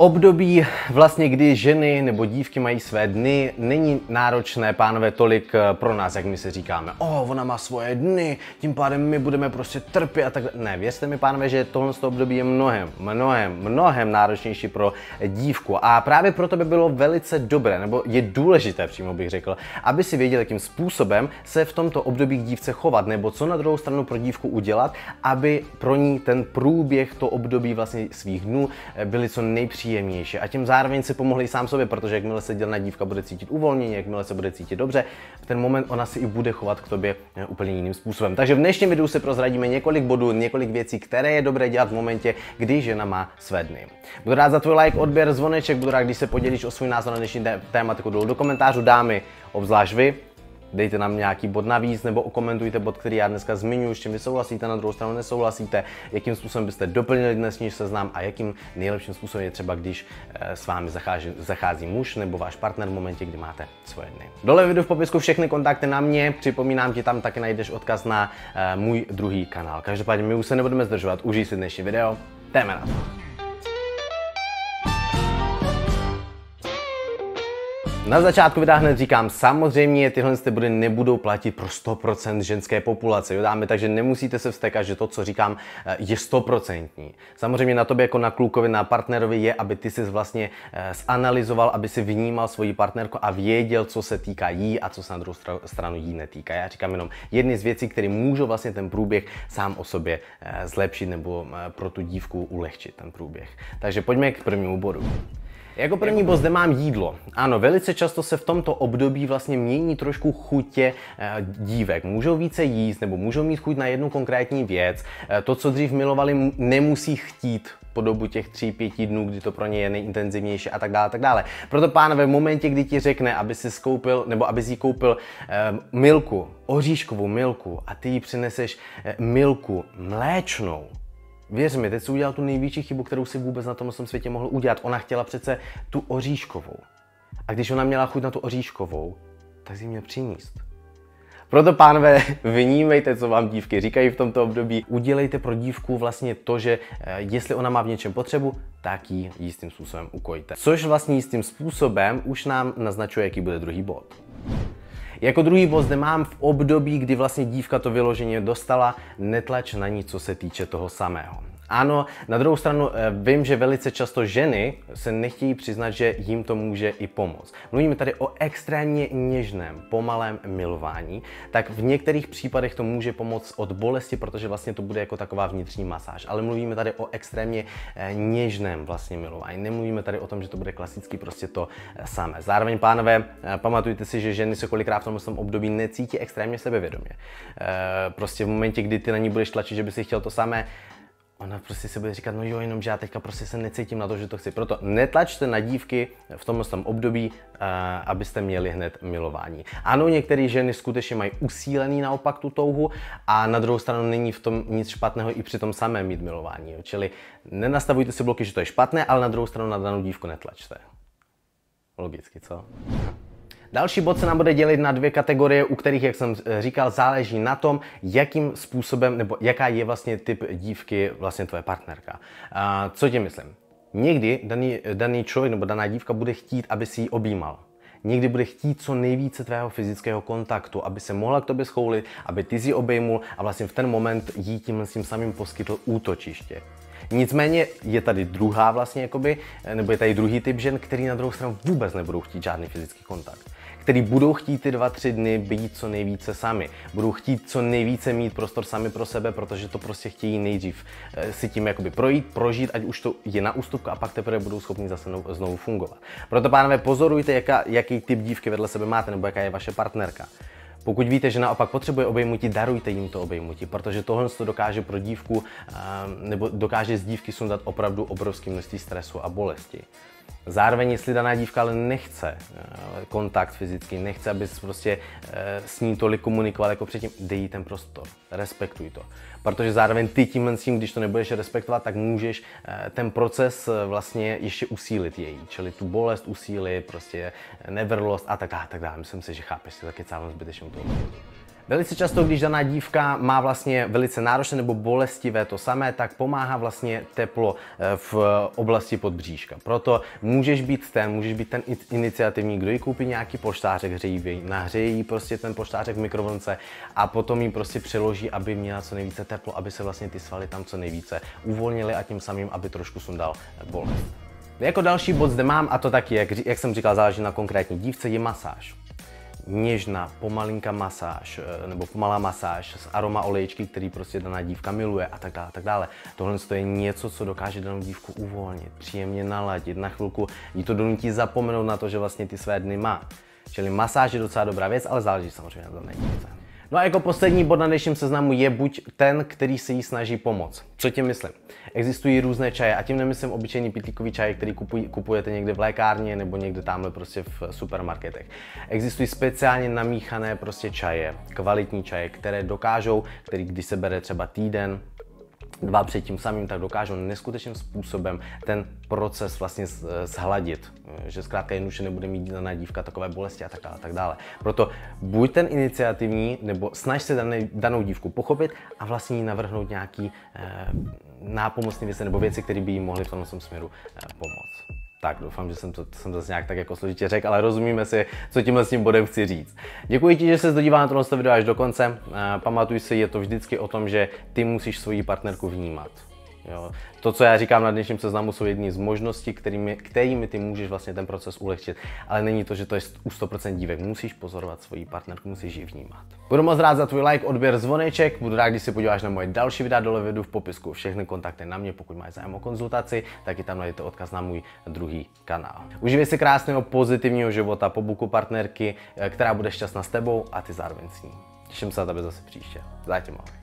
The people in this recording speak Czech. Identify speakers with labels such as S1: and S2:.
S1: Období vlastně, kdy ženy nebo dívky mají své dny, není náročné, pánové, tolik eh, pro nás, jak my se říkáme. O, oh, ona má svoje dny, tím pádem my budeme prostě trpět a tak Ne, věřte mi, pánové, že tohle období je mnohem, mnohem, mnohem náročnější pro dívku. A právě proto by bylo velice dobré, nebo je důležité, přímo bych řekl, aby si věděl, jakým způsobem se v tomto období k dívce chovat, nebo co na druhou stranu pro dívku udělat, aby pro ní ten průběh, to období vlastně svých dnů eh, byly co nejpříjemnější příjemnější a tím zároveň si pomohli sám sobě, protože jakmile se dělná dívka bude cítit uvolněně, jakmile se bude cítit dobře, v ten moment ona si i bude chovat k tobě eh, úplně jiným způsobem. Takže v dnešním videu se prozradíme několik bodů, několik věcí, které je dobré dělat v momentě, kdy žena má své dny. Budu rád za tvůj like, odběr, zvoneček, budu rád, když se podělíš o svůj názor na dnešní tématiku dolů do komentářů, dámy, obzvlášť vy, dejte nám nějaký bod navíc nebo okomentujte bod, který já dneska zmiňuji, s čím vy souhlasíte, na druhou stranu nesouhlasíte, jakým způsobem byste doplnili dnesní seznam a jakým nejlepším způsobem je třeba, když eh, s vámi zachází, zachází muž nebo váš partner v momentě, kdy máte svoje dny. Dole videu v popisku všechny kontakty na mě, připomínám ti, tam taky najdeš odkaz na uh, můj druhý kanál. Každopádně my už se nebudeme zdržovat, užij si dnešní video, jdeme na to. Na začátku videa hned říkám, samozřejmě tyhle ty body nebudou platit pro 100% ženské populace, jo, dáme, takže nemusíte se vstekat, že to, co říkám, eh, je 100%. Samozřejmě na tobě jako na klukovi, na partnerovi je, aby ty si vlastně eh, zanalizoval, aby si vnímal svoji partnerku a věděl, co se týká jí a co se na druhou stranu jí netýká. Já říkám jenom jedny z věcí, které můžou vlastně ten průběh sám o sobě eh, zlepšit nebo pro tu dívku ulehčit ten průběh. Takže pojďme k prvnímu bodu. Jako první bod zde mám jídlo. Ano, velice často se v tomto období vlastně mění trošku chutě eh, dívek. Můžou více jíst nebo můžou mít chuť na jednu konkrétní věc. Eh, to, co dřív milovali, nemusí chtít po dobu těch 3-5 dnů, kdy to pro ně je nejintenzivnější a tak dále, tak dále. Proto pánové, v momentě, kdy ti řekne, aby si skoupil, nebo aby si koupil eh, milku, oříškovou milku a ty jí přineseš eh, milku mléčnou, Věř mi, teď jsi udělal tu největší chybu, kterou si vůbec na tom světě mohl udělat. Ona chtěla přece tu oříškovou. A když ona měla chuť na tu oříškovou, tak si ji měl přinést. Proto, pánové, vynímejte, co vám dívky říkají v tomto období. Udělejte pro dívku vlastně to, že eh, jestli ona má v něčem potřebu, tak ji jistým způsobem ukojte. Což vlastně jistým způsobem už nám naznačuje, jaký bude druhý bod. Jako druhý bod zde mám v období, kdy vlastně dívka to vyloženě dostala, netlač na ní, co se týče toho samého. Ano, na druhou stranu eh, vím, že velice často ženy se nechtějí přiznat, že jim to může i pomoct. Mluvíme tady o extrémně něžném, pomalém milování, tak v některých případech to může pomoct od bolesti, protože vlastně to bude jako taková vnitřní masáž. Ale mluvíme tady o extrémně eh, něžném vlastně milování. Nemluvíme tady o tom, že to bude klasicky prostě to eh, samé. Zároveň, pánové, pamatujte si, že ženy se kolikrát v tom období necítí extrémně sebevědomě. Prostě v momentě, kdy ty na ní budeš tlačit, že by si chtěl to samé, ona prostě se bude říkat, no jo, jenom že já teďka prostě se necítím na to, že to chci. Proto netlačte na dívky v tomhle tom období, uh, abyste měli hned milování. Ano, některé ženy skutečně mají usílený naopak tu touhu a na druhou stranu není v tom nic špatného i při tom samém mít milování. Jo. Čili nenastavujte si bloky, že to je špatné, ale na druhou stranu na danou dívku netlačte. Logicky, co? Další bod se nám bude dělit na dvě kategorie, u kterých, jak jsem eh, říkal, záleží na tom, jakým způsobem nebo jaká je vlastně typ dívky vlastně tvoje partnerka. A co tím myslím? Někdy daný, daný člověk nebo daná dívka bude chtít, aby si ji objímal. Někdy bude chtít co nejvíce tvého fyzického kontaktu, aby se mohla k tobě schoulit, aby ty si obejmul a vlastně v ten moment jí tím, tím samým poskytl útočiště. Nicméně je tady druhá vlastně, jakoby, nebo je tady druhý typ žen, který na druhou stranu vůbec nebudou chtít žádný fyzický kontakt který budou chtít ty dva, tři dny být co nejvíce sami. Budou chtít co nejvíce mít prostor sami pro sebe, protože to prostě chtějí nejdřív eh, si tím jakoby projít, prožít, ať už to je na ústupku a pak teprve budou schopni zase znovu fungovat. Proto pánové pozorujte, jaká, jaký typ dívky vedle sebe máte nebo jaká je vaše partnerka. Pokud víte, že naopak potřebuje obejmutí, darujte jim to obejmutí, protože tohle to dokáže pro dívku eh, nebo dokáže z dívky sundat opravdu obrovské množství stresu a bolesti. Zároveň, jestli daná dívka ale nechce eh, kontakt fyzický, nechce, aby prostě eh, s ní tolik komunikoval jako předtím, dej jí ten prostor, respektuj to. Protože zároveň ty tím, když to nebudeš respektovat, tak můžeš eh, ten proces vlastně ještě usílit její, čili tu bolest usílit, prostě nevrlost a tak dále, tak dále. Myslím si, že chápeš si taky celou zbytečnou toho. Velice často, když daná dívka má vlastně velice náročné nebo bolestivé to samé, tak pomáhá vlastně teplo eh, v oblasti podbříška. Proto můžeš být ten, můžeš být ten iniciativní, kdo jí koupí nějaký poštářek hřejivý, nahřeje prostě ten poštářek v mikrovlnce a potom jí prostě přeloží, aby měla co nejvíce teplo, aby se vlastně ty svaly tam co nejvíce uvolnily a tím samým, aby trošku sundal bolest. Jako další bod zde mám, a to taky, jak, jak jsem říkal, záleží na konkrétní dívce, je masáž něžná, pomalinká masáž, eh, nebo pomalá masáž s aroma olejčky, který prostě daná dívka miluje a tak dále, tak dále. Tohle je něco, co dokáže danou dívku uvolnit, příjemně naladit, na chvilku jí to donutí zapomenout na to, že vlastně ty své dny má. Čili masáž je docela dobrá věc, ale záleží samozřejmě na dané dívce. No a jako poslední bod na dnešním seznamu je buď ten, který se jí snaží pomoct. Co tím myslím? Existují různé čaje a tím nemyslím obyčejný pitlíkový čaj, který kupuj, kupujete někde v lékárně nebo někde tamhle prostě v supermarketech. Existují speciálně namíchané prostě čaje, kvalitní čaje, které dokážou, který když se bere třeba týden, dva před tím samým, tak dokážou neskutečným způsobem ten proces vlastně zhladit. Že zkrátka jednoduše nebude mít daná dívka takové bolesti a tak dále. tak dále. Proto buď ten iniciativní, nebo snaž se dané, danou dívku pochopit a vlastně jí navrhnout nějaký eh, nápomocné věci nebo věci, které by jí mohly v tomto směru eh, pomoct. Tak doufám, že jsem to jsem zase nějak tak jako složitě řekl, ale rozumíme si, co tímhle s tím bodem chci říct. Děkuji ti, že se dodíval na tohle video až do konce. Pamatuj si, je to vždycky o tom, že ty musíš svoji partnerku vnímat. Jo. To, co já říkám na dnešním seznamu, jsou jedny z možností, kterými, kterými ty můžeš vlastně ten proces ulehčit, ale není to, že to je u 100% dívek. Musíš pozorovat svoji partnerku, musíš ji vnímat. Budu moc rád za tvůj like, odběr, zvoneček, budu rád, když se podíváš na moje další videa, dole vedu v popisku všechny kontakty na mě, pokud máš zájem o konzultaci, tak i tam najdete odkaz na můj druhý kanál. Užívej si krásného pozitivního života po buku partnerky, eh, která bude šťastná s tebou a ty zároveň s ní. Těším se na tebe zase příště. Zatím ahoj.